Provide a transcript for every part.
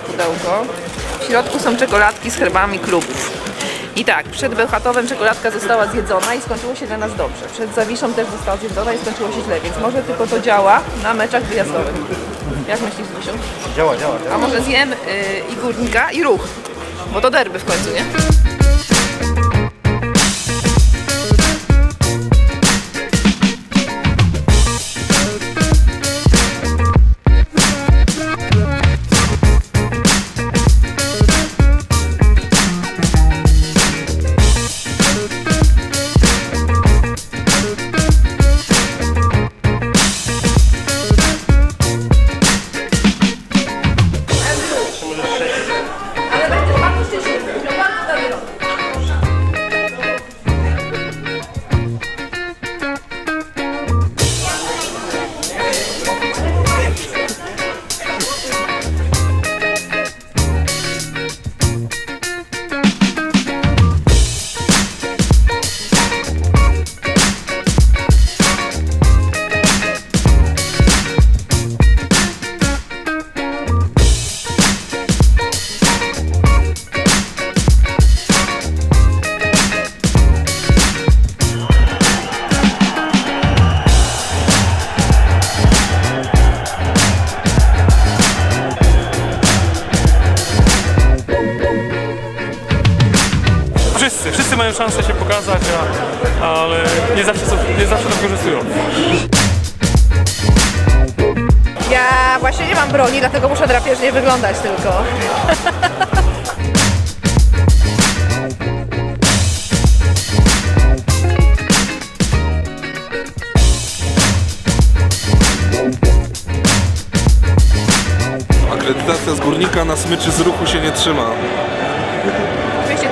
pudełko. W środku są czekoladki z herbami klubów. I tak, przed Bełchatowem czekoladka została zjedzona i skończyło się dla nas dobrze. Przed Zawiszą też została zjedzona i skończyło się źle, więc może tylko to działa na meczach wyjazdowych. Jak myślisz, Zbysiu? Działa, działa, działa. A może zjem y, i górnika i ruch, bo to derby w końcu, nie? Wszyscy, wszyscy mają szansę się pokazać, a, ale nie zawsze, są, nie zawsze to wykorzystują. Ja właśnie nie mam broni, dlatego muszę drapieżnie wyglądać tylko. Akredytacja z górnika na smyczy z ruchu się nie trzyma.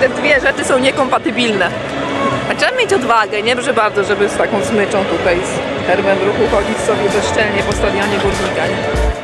Te dwie rzeczy są niekompatybilne. A trzeba mieć odwagę, nie? Proszę bardzo, żeby z taką smyczą tutaj z herbem ruchu chodzić sobie bezczelnie po stadionie górnika. Nie?